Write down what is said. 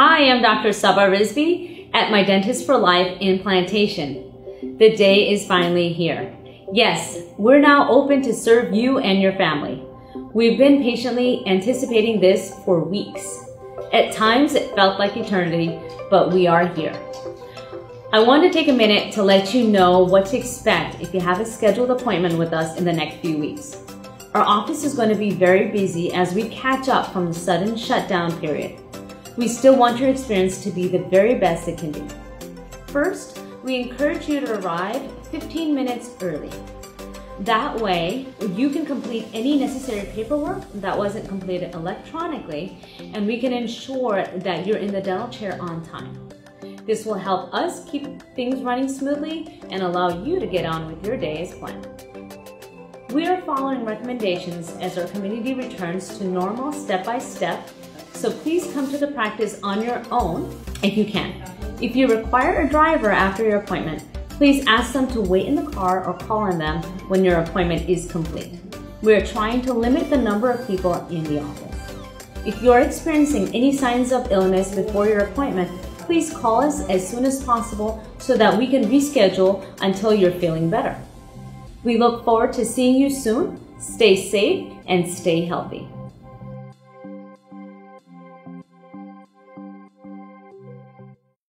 Hi, I'm Dr. Saba Rizvi at My Dentist for Life in Plantation. The day is finally here. Yes, we're now open to serve you and your family. We've been patiently anticipating this for weeks. At times it felt like eternity, but we are here. I want to take a minute to let you know what to expect if you have a scheduled appointment with us in the next few weeks. Our office is going to be very busy as we catch up from the sudden shutdown period we still want your experience to be the very best it can be. First, we encourage you to arrive 15 minutes early. That way, you can complete any necessary paperwork that wasn't completed electronically, and we can ensure that you're in the dental chair on time. This will help us keep things running smoothly and allow you to get on with your day as planned. We are following recommendations as our community returns to normal step by step so please come to the practice on your own if you can. If you require a driver after your appointment, please ask them to wait in the car or call on them when your appointment is complete. We are trying to limit the number of people in the office. If you're experiencing any signs of illness before your appointment, please call us as soon as possible so that we can reschedule until you're feeling better. We look forward to seeing you soon. Stay safe and stay healthy.